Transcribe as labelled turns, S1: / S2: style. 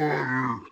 S1: water